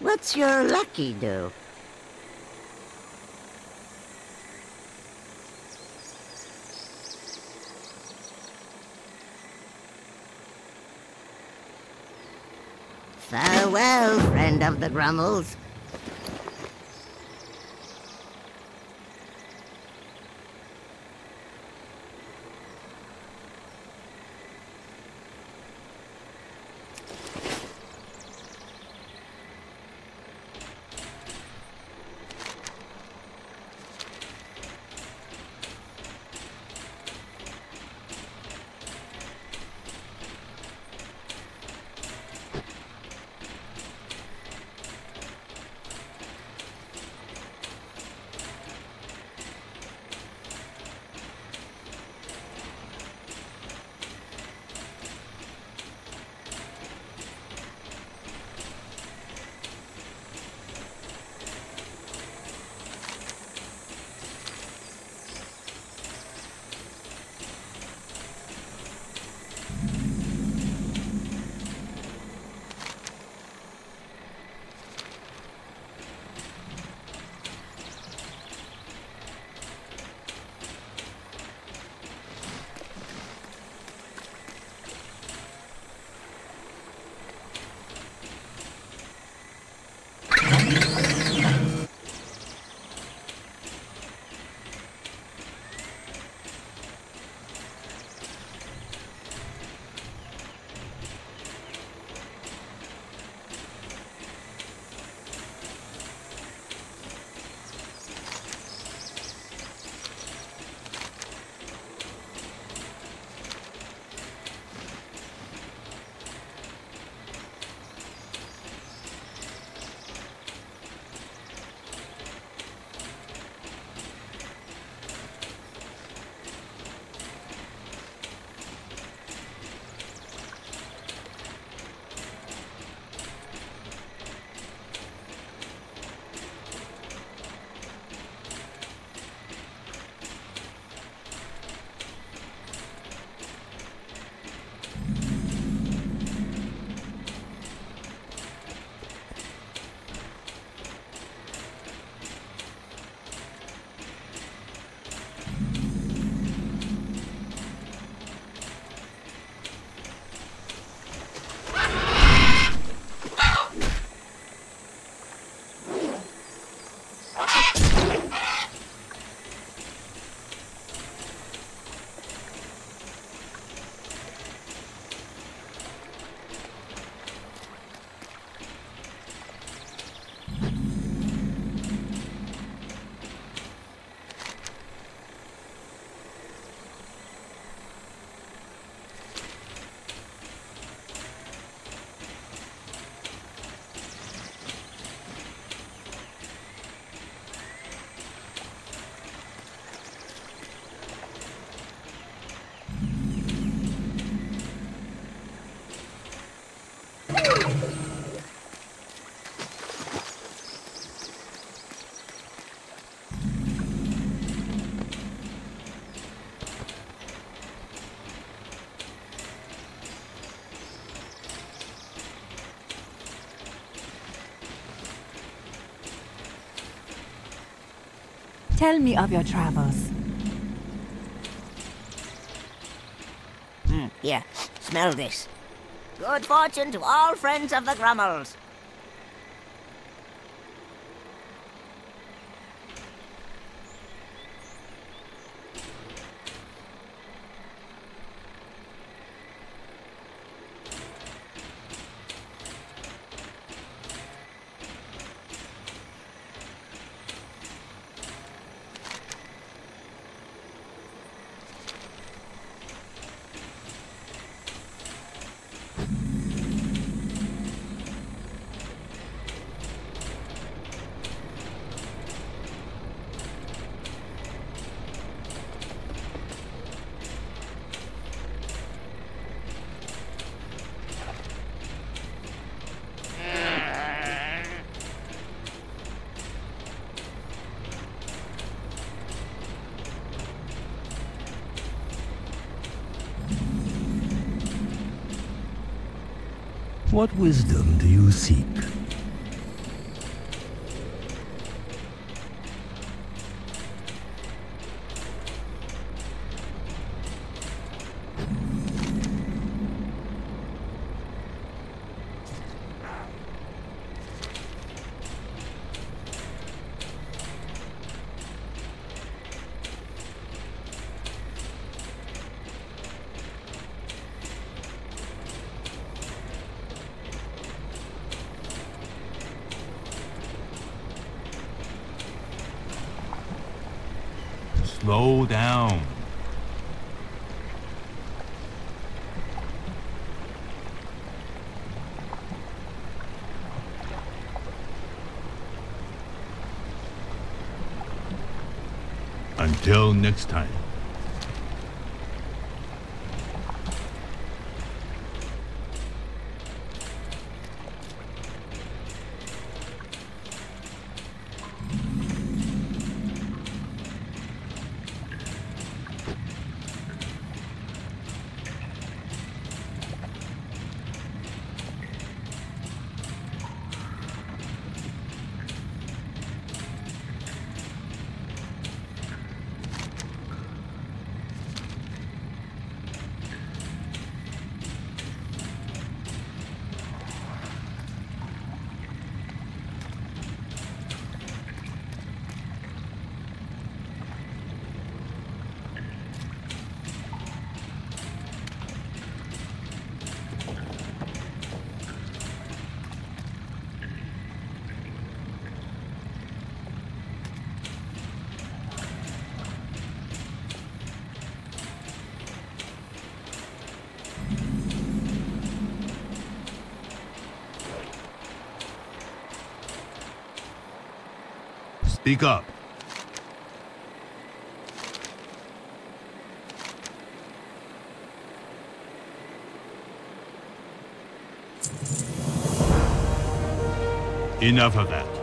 What's your lucky do? Farewell, friend of the Grummles. Tell me of your travels. Hmm, here, smell this. Good fortune to all friends of the Grummles. What wisdom do you seek? Slow down. Until next time. Speak up. Enough of that.